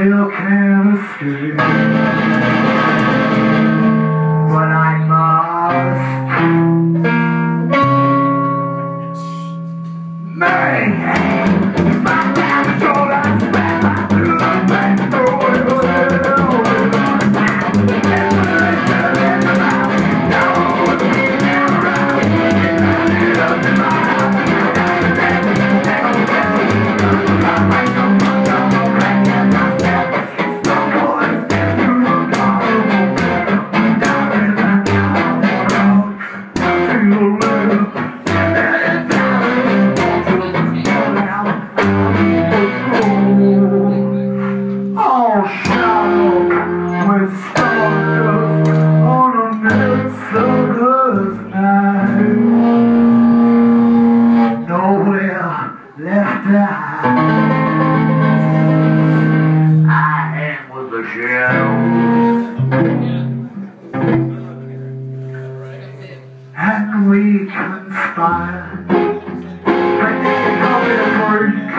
still can't escape. When I must May Conspire. I think they call me a.